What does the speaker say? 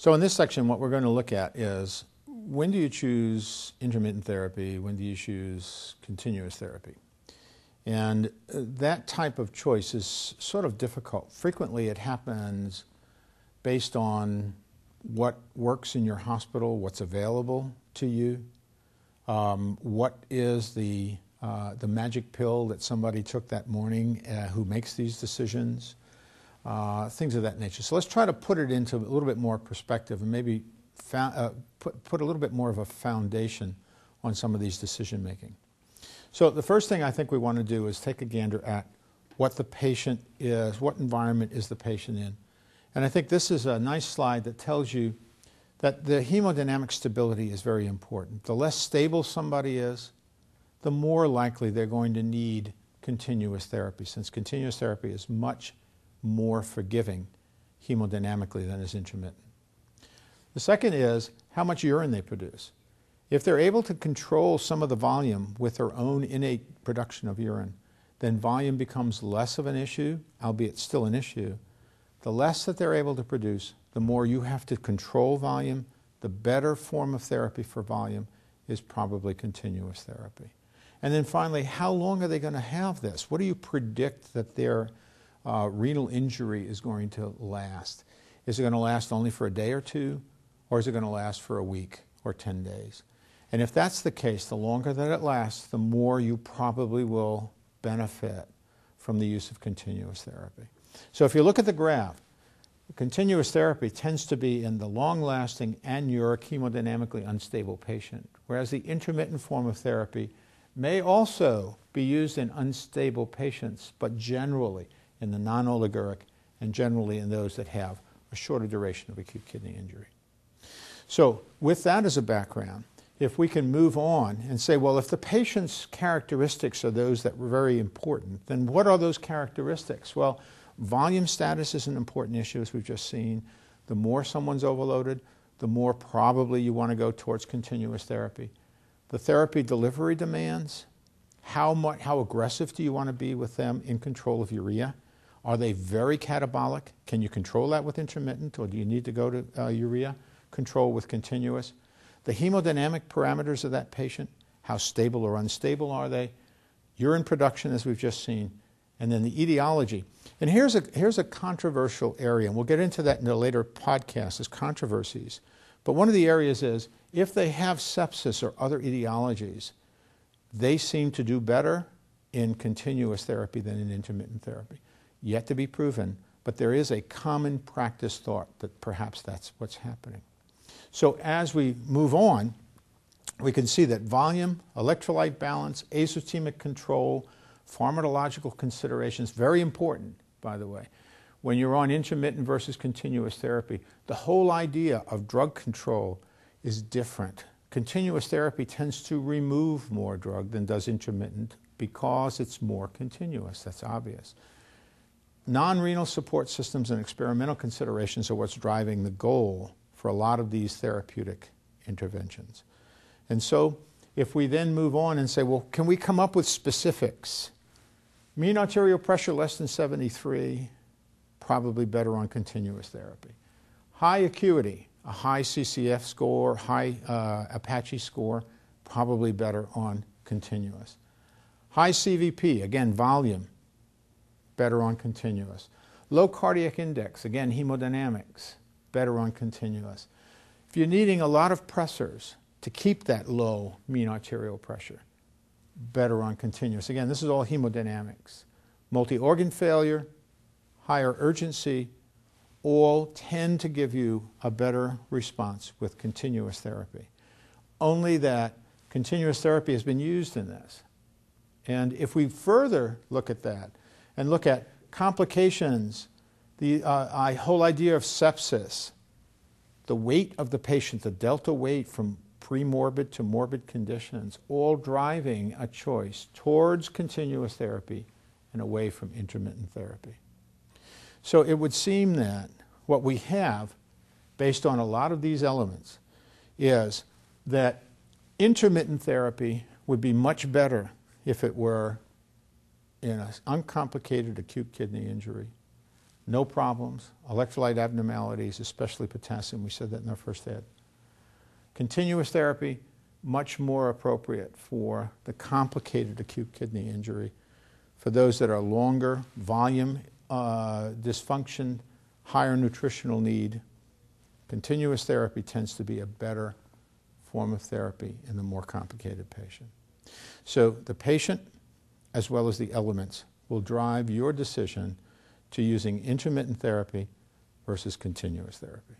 So in this section, what we're going to look at is when do you choose intermittent therapy? When do you choose continuous therapy? And uh, that type of choice is sort of difficult. Frequently, it happens based on what works in your hospital, what's available to you, um, what is the, uh, the magic pill that somebody took that morning uh, who makes these decisions, uh, things of that nature. So let's try to put it into a little bit more perspective and maybe uh, put, put a little bit more of a foundation on some of these decision making. So the first thing I think we want to do is take a gander at what the patient is, what environment is the patient in. And I think this is a nice slide that tells you that the hemodynamic stability is very important. The less stable somebody is, the more likely they're going to need continuous therapy, since continuous therapy is much more forgiving hemodynamically than is intermittent. The second is how much urine they produce. If they're able to control some of the volume with their own innate production of urine, then volume becomes less of an issue, albeit still an issue. The less that they're able to produce, the more you have to control volume. The better form of therapy for volume is probably continuous therapy. And then finally, how long are they going to have this? What do you predict that their uh, renal injury is going to last? Is it going to last only for a day or two, or is it going to last for a week or 10 days? And if that's the case, the longer that it lasts, the more you probably will benefit from the use of continuous therapy. So if you look at the graph, continuous therapy tends to be in the long-lasting anuric hemodynamically unstable patient, whereas the intermittent form of therapy may also be used in unstable patients, but generally in the non-oliguric and generally in those that have a shorter duration of acute kidney injury. So with that as a background, if we can move on and say, well, if the patient's characteristics are those that were very important, then what are those characteristics? Well, volume status is an important issue, as we've just seen. The more someone's overloaded, the more probably you want to go towards continuous therapy. The therapy delivery demands, how, much, how aggressive do you want to be with them in control of urea? Are they very catabolic? Can you control that with intermittent, or do you need to go to uh, urea control with continuous? The hemodynamic parameters of that patient, how stable or unstable are they? Urine production, as we've just seen, and then the etiology. And here's a, here's a controversial area, and we'll get into that in a later podcast as controversies. But one of the areas is if they have sepsis or other etiologies, they seem to do better in continuous therapy than in intermittent therapy. Yet to be proven, but there is a common practice thought that perhaps that's what's happening. So as we move on, we can see that volume, electrolyte balance, azotemic control, pharmacological considerations, very important, by the way. When you're on intermittent versus continuous therapy, the whole idea of drug control is different. Continuous therapy tends to remove more drug than does intermittent because it's more continuous. That's obvious. Non renal support systems and experimental considerations are what's driving the goal for a lot of these therapeutic interventions. And so, if we then move on and say, well, can we come up with specifics? Mean arterial pressure less than 73, probably better on continuous therapy. High acuity, a high CCF score, high uh, Apache score, probably better on continuous. High CVP, again, volume, better on continuous. Low cardiac index, again, hemodynamics, better on continuous. If you're needing a lot of pressors to keep that low mean arterial pressure, better on continuous. Again, this is all hemodynamics. Multi-organ failure, higher urgency, all tend to give you a better response with continuous therapy. Only that continuous therapy has been used in this. And if we further look at that and look at complications the uh, whole idea of sepsis, the weight of the patient, the delta weight from premorbid to morbid conditions, all driving a choice towards continuous therapy and away from intermittent therapy. So it would seem that what we have, based on a lot of these elements, is that intermittent therapy would be much better if it were in an uncomplicated acute kidney injury no problems. Electrolyte abnormalities, especially potassium, we said that in our first ad. Continuous therapy, much more appropriate for the complicated acute kidney injury. For those that are longer, volume uh, dysfunction, higher nutritional need, continuous therapy tends to be a better form of therapy in the more complicated patient. So the patient, as well as the elements, will drive your decision to using intermittent therapy versus continuous therapy.